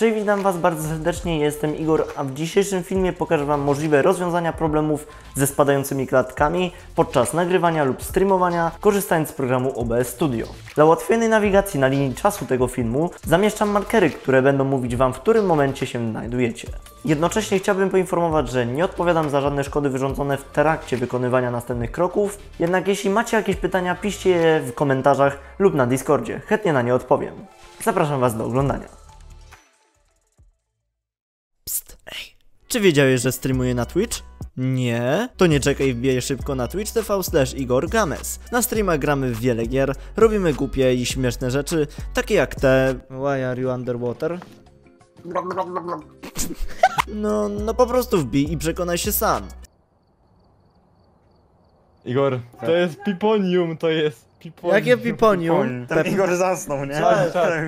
Cześć, witam Was bardzo serdecznie, jestem Igor, a w dzisiejszym filmie pokażę Wam możliwe rozwiązania problemów ze spadającymi klatkami podczas nagrywania lub streamowania, korzystając z programu OBS Studio. Dla ułatwionej nawigacji na linii czasu tego filmu zamieszczam markery, które będą mówić Wam, w którym momencie się znajdujecie. Jednocześnie chciałbym poinformować, że nie odpowiadam za żadne szkody wyrządzone w trakcie wykonywania następnych kroków, jednak jeśli macie jakieś pytania, piszcie je w komentarzach lub na Discordzie, chętnie na nie odpowiem. Zapraszam Was do oglądania. Czy wiedziałeś, że streamuję na Twitch? Nie? To nie czekaj, wbijaj szybko na Twitch TV slash Igor Games. Na streamach gramy w wiele gier, robimy głupie i śmieszne rzeczy, takie jak te... Why are you underwater? No, no po prostu wbij i przekonaj się sam. Igor, to jest piponium, to jest piponium. Jakie piponium? Ten Igor zasnął, nie?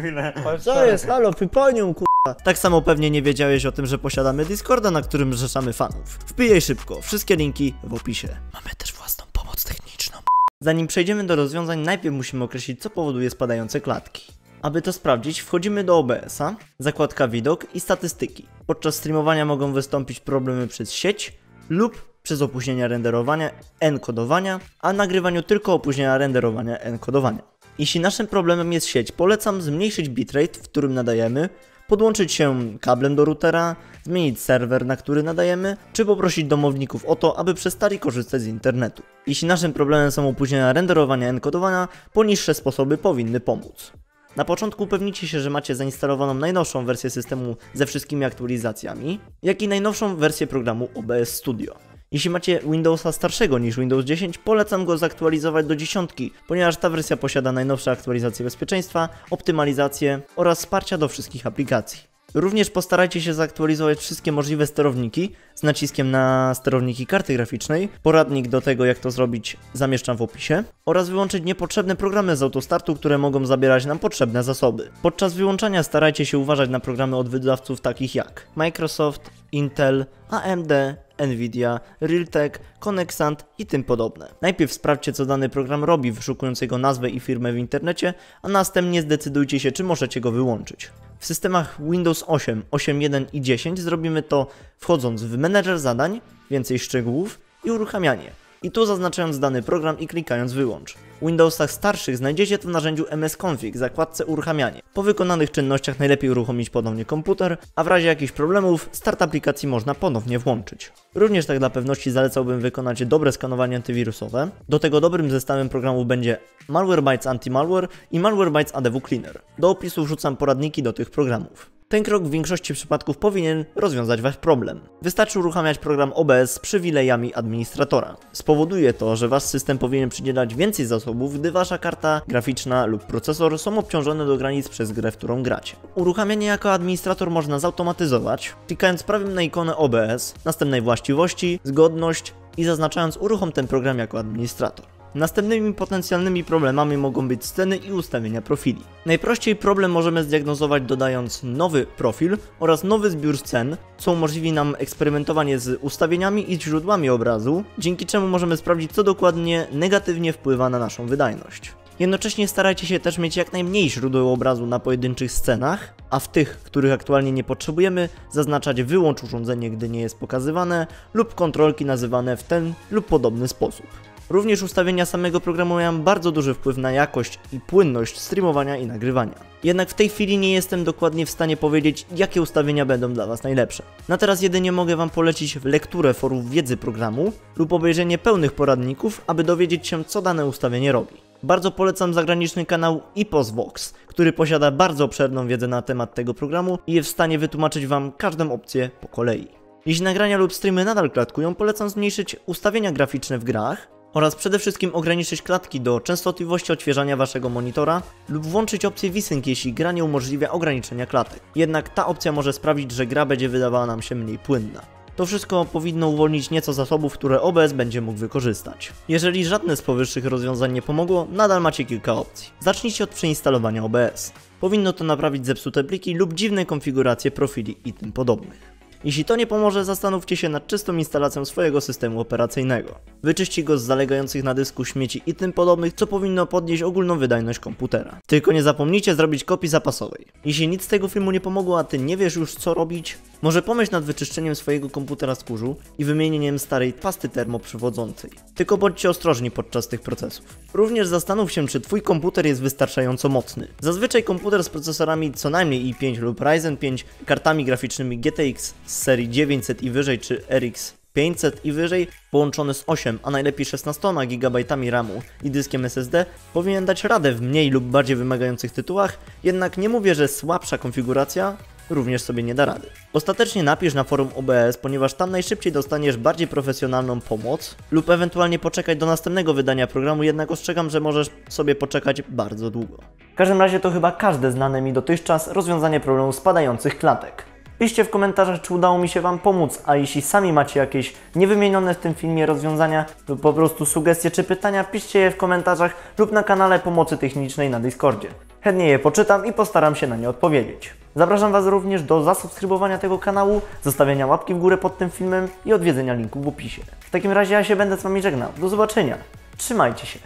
Chwilę. Co jest? Halo, piponium, kurwa. Tak samo pewnie nie wiedziałeś o tym, że posiadamy Discorda, na którym zrzeszamy fanów. Wbijaj szybko, wszystkie linki w opisie. Mamy też własną pomoc techniczną. Zanim przejdziemy do rozwiązań, najpierw musimy określić, co powoduje spadające klatki. Aby to sprawdzić, wchodzimy do OBS-a, zakładka widok i statystyki. Podczas streamowania mogą wystąpić problemy przez sieć lub przez opóźnienia renderowania, enkodowania, a nagrywaniu tylko opóźnienia renderowania, enkodowania. Jeśli naszym problemem jest sieć, polecam zmniejszyć bitrate, w którym nadajemy, podłączyć się kablem do routera, zmienić serwer, na który nadajemy, czy poprosić domowników o to, aby przestali korzystać z internetu. Jeśli naszym problemem są opóźnienia renderowania, enkodowania, poniższe sposoby powinny pomóc. Na początku upewnijcie się, że macie zainstalowaną najnowszą wersję systemu ze wszystkimi aktualizacjami, jak i najnowszą wersję programu OBS Studio. Jeśli macie Windowsa starszego niż Windows 10, polecam go zaktualizować do dziesiątki, ponieważ ta wersja posiada najnowsze aktualizacje bezpieczeństwa, optymalizację oraz wsparcia do wszystkich aplikacji. Również postarajcie się zaktualizować wszystkie możliwe sterowniki z naciskiem na sterowniki karty graficznej. Poradnik do tego, jak to zrobić, zamieszczam w opisie. Oraz wyłączyć niepotrzebne programy z autostartu, które mogą zabierać nam potrzebne zasoby. Podczas wyłączania starajcie się uważać na programy od wydawców takich jak Microsoft, Intel, AMD, Nvidia, Realtek, Connexant i tym podobne. Najpierw sprawdźcie co dany program robi, wyszukując jego nazwę i firmę w internecie, a następnie zdecydujcie się czy możecie go wyłączyć. W systemach Windows 8, 8.1 i 10 zrobimy to wchodząc w menedżer zadań, więcej szczegółów i uruchamianie. I tu zaznaczając dany program i klikając wyłącz. W Windowsach starszych znajdziecie to w narzędziu msconfig zakładce uruchamianie. Po wykonanych czynnościach najlepiej uruchomić ponownie komputer, a w razie jakichś problemów start aplikacji można ponownie włączyć. Również tak dla pewności zalecałbym wykonać dobre skanowanie antywirusowe. Do tego dobrym zestawem programów będzie Malwarebytes Anti-Malware i Malwarebytes ADW Cleaner. Do opisu wrzucam poradniki do tych programów. Ten krok w większości przypadków powinien rozwiązać Wasz problem. Wystarczy uruchamiać program OBS z przywilejami administratora. Spowoduje to, że Wasz system powinien przydzielać więcej zasobów, gdy Wasza karta graficzna lub procesor są obciążone do granic przez grę, w którą gracie. Uruchamianie jako administrator można zautomatyzować, klikając prawym na ikonę OBS, następnej właściwości, zgodność i zaznaczając uruchom ten program jako administrator. Następnymi potencjalnymi problemami mogą być sceny i ustawienia profili. Najprościej problem możemy zdiagnozować dodając nowy profil oraz nowy zbiór scen, co umożliwi nam eksperymentowanie z ustawieniami i źródłami obrazu, dzięki czemu możemy sprawdzić co dokładnie negatywnie wpływa na naszą wydajność. Jednocześnie starajcie się też mieć jak najmniej źródeł obrazu na pojedynczych scenach, a w tych, których aktualnie nie potrzebujemy, zaznaczać wyłącz urządzenie, gdy nie jest pokazywane, lub kontrolki nazywane w ten lub podobny sposób. Również ustawienia samego programu mają bardzo duży wpływ na jakość i płynność streamowania i nagrywania. Jednak w tej chwili nie jestem dokładnie w stanie powiedzieć, jakie ustawienia będą dla Was najlepsze. Na teraz jedynie mogę Wam polecić lekturę forów wiedzy programu lub obejrzenie pełnych poradników, aby dowiedzieć się, co dane ustawienie robi. Bardzo polecam zagraniczny kanał IPOSVox, który posiada bardzo obszerną wiedzę na temat tego programu i jest w stanie wytłumaczyć Wam każdą opcję po kolei. Jeśli nagrania lub streamy nadal klatkują, polecam zmniejszyć ustawienia graficzne w grach, oraz przede wszystkim ograniczyć klatki do częstotliwości odświeżania waszego monitora lub włączyć opcję VSync, jeśli gra nie umożliwia ograniczenia klatek. Jednak ta opcja może sprawić, że gra będzie wydawała nam się mniej płynna. To wszystko powinno uwolnić nieco zasobów, które OBS będzie mógł wykorzystać. Jeżeli żadne z powyższych rozwiązań nie pomogło, nadal macie kilka opcji. Zacznijcie od przeinstalowania OBS. Powinno to naprawić zepsute pliki lub dziwne konfiguracje profili i tym podobnych. Jeśli to nie pomoże, zastanówcie się nad czystą instalacją swojego systemu operacyjnego. Wyczyści go z zalegających na dysku śmieci i tym podobnych, co powinno podnieść ogólną wydajność komputera. Tylko nie zapomnijcie zrobić kopii zapasowej. Jeśli nic z tego filmu nie pomogło, a ty nie wiesz już co robić, może pomyśl nad wyczyszczeniem swojego komputera z kurzu i wymienieniem starej pasty termoprzewodzącej. Tylko bądźcie ostrożni podczas tych procesów. Również zastanów się, czy twój komputer jest wystarczająco mocny. Zazwyczaj komputer z procesorami co najmniej i5 lub Ryzen 5, kartami graficznymi GTX z serii 900 i wyżej czy RX 500 i wyżej, połączony z 8, a najlepiej 16 GB RAMu i dyskiem SSD, powinien dać radę w mniej lub bardziej wymagających tytułach, jednak nie mówię, że słabsza konfiguracja również sobie nie da rady. Ostatecznie napisz na forum OBS, ponieważ tam najszybciej dostaniesz bardziej profesjonalną pomoc lub ewentualnie poczekać do następnego wydania programu, jednak ostrzegam, że możesz sobie poczekać bardzo długo. W każdym razie to chyba każde znane mi dotychczas rozwiązanie problemu spadających klatek. Piszcie w komentarzach, czy udało mi się Wam pomóc, a jeśli sami macie jakieś niewymienione w tym filmie rozwiązania lub po prostu sugestie czy pytania, piszcie je w komentarzach lub na kanale Pomocy Technicznej na Discordzie. Chętnie je poczytam i postaram się na nie odpowiedzieć. Zapraszam Was również do zasubskrybowania tego kanału, zostawienia łapki w górę pod tym filmem i odwiedzenia linku w opisie. W takim razie ja się będę z Wami żegnał. Do zobaczenia. Trzymajcie się.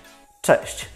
Cześć.